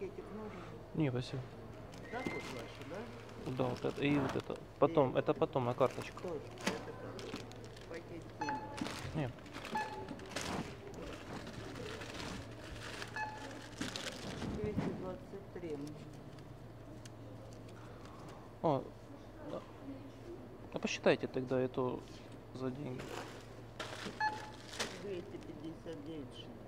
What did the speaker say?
Пакетик нужен? Не, спасибо. Так вот ваши, да? Да, вот это и вот это. Потом, и это потом а карточка. Точно, это. Пакетик не О, да. А посчитайте тогда а эту за деньги. 259 пятьдесят.